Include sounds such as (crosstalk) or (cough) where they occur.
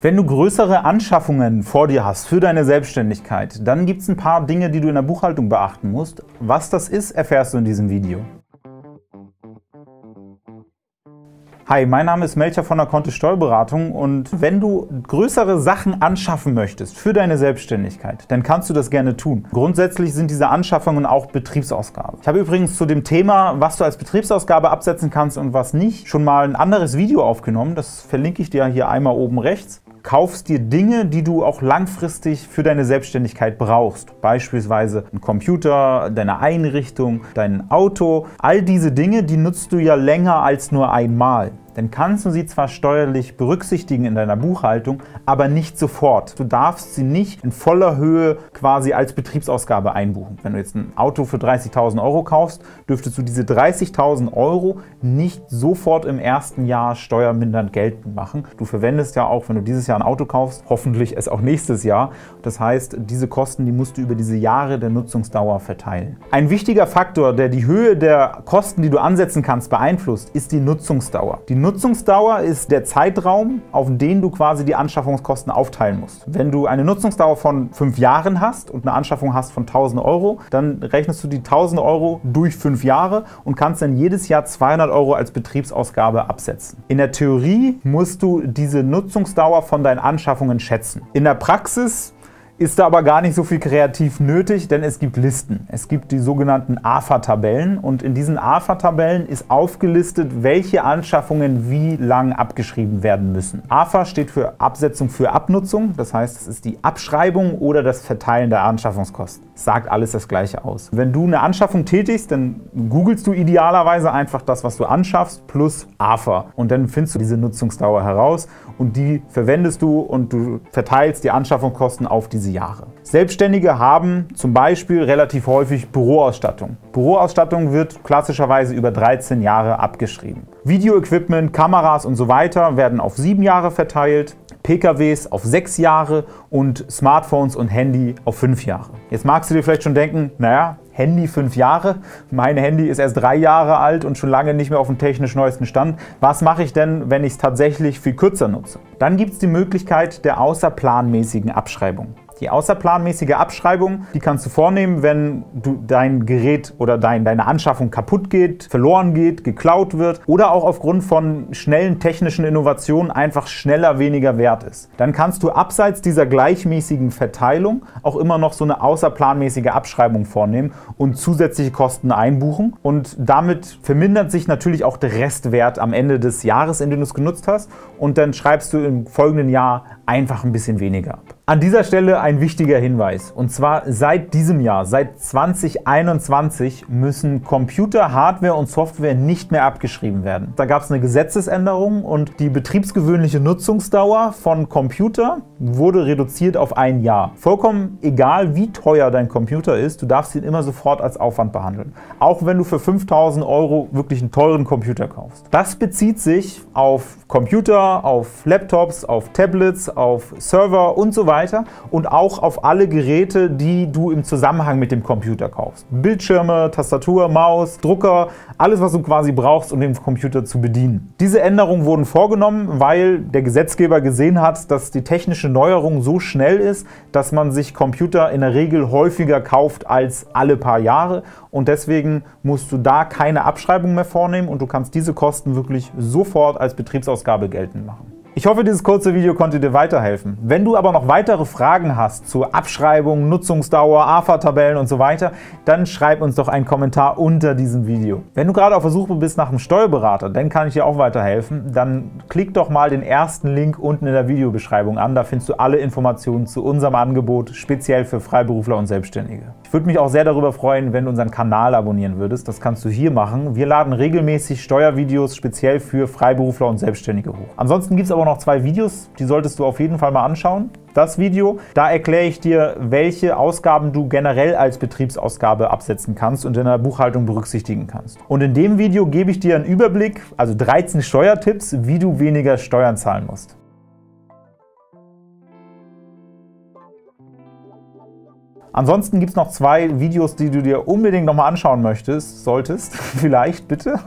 Wenn du größere Anschaffungen vor dir hast für deine Selbstständigkeit, dann gibt es ein paar Dinge, die du in der Buchhaltung beachten musst. Was das ist, erfährst du in diesem Video. Hi, mein Name ist Melcher von der Kontist Steuerberatung und wenn du größere Sachen anschaffen möchtest für deine Selbstständigkeit, dann kannst du das gerne tun. Grundsätzlich sind diese Anschaffungen auch Betriebsausgaben. Ich habe übrigens zu dem Thema, was du als Betriebsausgabe absetzen kannst und was nicht, schon mal ein anderes Video aufgenommen. Das verlinke ich dir hier einmal oben rechts kaufst dir Dinge, die du auch langfristig für deine Selbstständigkeit brauchst. Beispielsweise ein Computer, deine Einrichtung, dein Auto. All diese Dinge, die nutzt du ja länger als nur einmal dann kannst du sie zwar steuerlich berücksichtigen in deiner Buchhaltung, aber nicht sofort. Du darfst sie nicht in voller Höhe quasi als Betriebsausgabe einbuchen. Wenn du jetzt ein Auto für 30.000 Euro kaufst, dürftest du diese 30.000 Euro nicht sofort im ersten Jahr steuermindernd geltend machen. Du verwendest ja auch, wenn du dieses Jahr ein Auto kaufst, hoffentlich es auch nächstes Jahr. Das heißt, diese Kosten, die musst du über diese Jahre der Nutzungsdauer verteilen. Ein wichtiger Faktor, der die Höhe der Kosten, die du ansetzen kannst, beeinflusst, ist die Nutzungsdauer. Die Nutzungsdauer ist der Zeitraum, auf den du quasi die Anschaffungskosten aufteilen musst. Wenn du eine Nutzungsdauer von fünf Jahren hast und eine Anschaffung hast von 1000 Euro, dann rechnest du die 1000 Euro durch fünf Jahre und kannst dann jedes Jahr 200 Euro als Betriebsausgabe absetzen. In der Theorie musst du diese Nutzungsdauer von deinen Anschaffungen schätzen. In der Praxis ist da aber gar nicht so viel kreativ nötig, denn es gibt Listen. Es gibt die sogenannten AFA-Tabellen und in diesen AFA-Tabellen ist aufgelistet, welche Anschaffungen wie lang abgeschrieben werden müssen. AFA steht für Absetzung für Abnutzung, das heißt, es ist die Abschreibung oder das Verteilen der Anschaffungskosten. sagt alles das gleiche aus. Wenn du eine Anschaffung tätigst, dann googelst du idealerweise einfach das, was du anschaffst, plus AFA und dann findest du diese Nutzungsdauer heraus und die verwendest du und du verteilst die Anschaffungskosten auf diese Jahre. Selbstständige haben zum Beispiel relativ häufig Büroausstattung. Büroausstattung wird klassischerweise über 13 Jahre abgeschrieben. Videoequipment, Kameras und so weiter werden auf sieben Jahre verteilt. PKWs auf sechs Jahre und Smartphones und Handy auf fünf Jahre. Jetzt magst du dir vielleicht schon denken, naja, Handy fünf Jahre, mein Handy ist erst drei Jahre alt und schon lange nicht mehr auf dem technisch neuesten Stand. Was mache ich denn, wenn ich es tatsächlich viel kürzer nutze? Dann gibt es die Möglichkeit der außerplanmäßigen Abschreibung. Die außerplanmäßige Abschreibung, die kannst du vornehmen, wenn du dein Gerät oder dein, deine Anschaffung kaputt geht, verloren geht, geklaut wird oder auch aufgrund von schnellen technischen Innovationen einfach schneller weniger wert ist. Dann kannst du abseits dieser gleichmäßigen Verteilung auch immer noch so eine außerplanmäßige Abschreibung vornehmen und zusätzliche Kosten einbuchen. Und damit vermindert sich natürlich auch der Restwert am Ende des Jahres, in dem du es genutzt hast. Und dann schreibst du im folgenden Jahr einfach ein bisschen weniger ab. An dieser Stelle ein wichtiger Hinweis. Und zwar seit diesem Jahr, seit 2021, müssen Computer, Hardware und Software nicht mehr abgeschrieben werden. Da gab es eine Gesetzesänderung und die betriebsgewöhnliche Nutzungsdauer von Computer wurde reduziert auf ein Jahr. Vollkommen egal, wie teuer dein Computer ist, du darfst ihn immer sofort als Aufwand behandeln. Auch wenn du für 5000 Euro wirklich einen teuren Computer kaufst. Das bezieht sich auf Computer, auf Laptops, auf Tablets, auf Server und so weiter und auch auf alle Geräte, die du im Zusammenhang mit dem Computer kaufst. Bildschirme, Tastatur, Maus, Drucker, alles, was du quasi brauchst, um den Computer zu bedienen. Diese Änderungen wurden vorgenommen, weil der Gesetzgeber gesehen hat, dass die technische Neuerung so schnell ist, dass man sich Computer in der Regel häufiger kauft als alle paar Jahre und deswegen musst du da keine Abschreibung mehr vornehmen und du kannst diese Kosten wirklich sofort als Betriebsausgabe geltend machen. Ich hoffe, dieses kurze Video konnte dir weiterhelfen. Wenn du aber noch weitere Fragen hast zur Abschreibung, Nutzungsdauer, AFA-Tabellen und so weiter, dann schreib uns doch einen Kommentar unter diesem Video. Wenn du gerade auf der Suche bist nach einem Steuerberater, dann kann ich dir auch weiterhelfen. Dann klick doch mal den ersten Link unten in der Videobeschreibung an. Da findest du alle Informationen zu unserem Angebot, speziell für Freiberufler und Selbstständige. Ich würde mich auch sehr darüber freuen, wenn du unseren Kanal abonnieren würdest. Das kannst du hier machen. Wir laden regelmäßig Steuervideos speziell für Freiberufler und Selbstständige hoch. Ansonsten gibt es aber noch zwei Videos, die solltest du auf jeden Fall mal anschauen. Das Video, da erkläre ich dir, welche Ausgaben du generell als Betriebsausgabe absetzen kannst und in der Buchhaltung berücksichtigen kannst. Und in dem Video gebe ich dir einen Überblick, also 13 Steuertipps, wie du weniger Steuern zahlen musst. Ansonsten gibt es noch zwei Videos, die du dir unbedingt nochmal anschauen möchtest, solltest, (laughs) vielleicht, bitte.